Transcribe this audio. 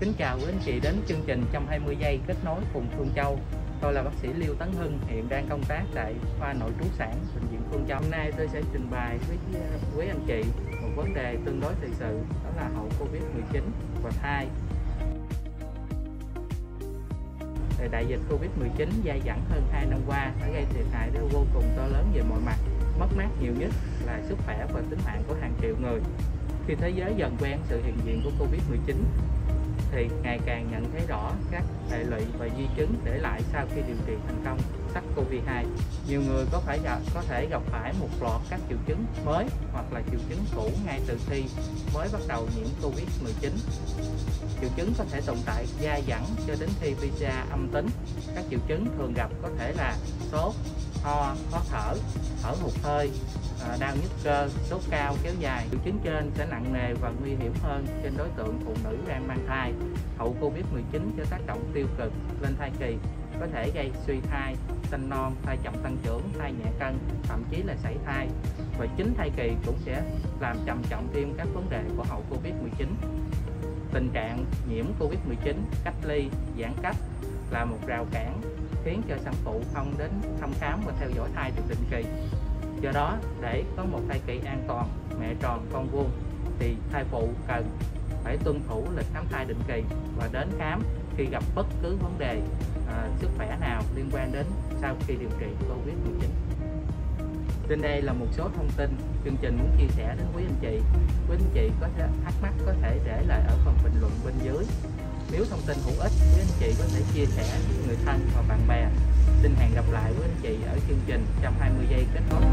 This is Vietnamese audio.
Kính chào quý anh chị đến chương trình 120 giây kết nối cùng Phương Châu. Tôi là bác sĩ Liêu Tấn Hưng, hiện đang công tác tại khoa nội trú sản bệnh viện Phương Châu. Hôm nay tôi sẽ trình bày với uh, quý anh chị một vấn đề tương đối thực sự, đó là hậu Covid-19 và thai. Đại dịch Covid-19 dai dẳng hơn 2 năm qua đã gây thiệt hại vô cùng to lớn về mọi mặt. Mất mát nhiều nhất là sức khỏe và tính mạng của hàng triệu người. Khi thế giới dần quen sự hiện diện của Covid-19 thì ngày càng nhận thấy rõ các hệ lụy và di chứng để lại sau khi điều trị thành công SARS-CoV-2. Nhiều người có phải gặp có thể gặp phải một loạt các triệu chứng mới hoặc là triệu chứng cũ ngay từ khi mới bắt đầu nhiễm COVID-19. Triệu chứng có thể tồn tại dai dẳng cho đến khi PCR âm tính. Các triệu chứng thường gặp có thể là sốt, ho, khó thở, thở hụt hơi, à, đau nhức cơ, sốt cao kéo dài. Triệu chứng trên sẽ nặng nề và nguy hiểm hơn trên đối tượng phụ nữ đang mang thai. Hậu Covid-19 sẽ tác động tiêu cực lên thai kỳ, có thể gây suy thai, sinh non, thai chậm tăng trưởng, thai nhẹ cân, thậm chí là sảy thai. Và chính thai kỳ cũng sẽ làm trầm trọng thêm các vấn đề của hậu Covid-19. Tình trạng nhiễm Covid-19, cách ly, giãn cách là một rào cản khiến cho sản phụ không đến thăm khám và theo dõi thai được định kỳ. Do đó, để có một thai kỳ an toàn, mẹ tròn con vuông thì thai phụ cần phải tuân thủ lịch khám thai định kỳ và đến khám khi gặp bất cứ vấn đề à, sức khỏe nào liên quan đến sau khi điều trị Covid-19. Trên đây là một số thông tin chương trình muốn chia sẻ đến quý anh chị. Quý anh chị có thể thắc mắc có thể để lại ở phần bình luận bên dưới thông tin hữu ích quý anh chị có thể chia sẻ với người thân và bạn bè. Xin hẹn gặp lại với anh chị ở chương trình trong 20 giây kết nối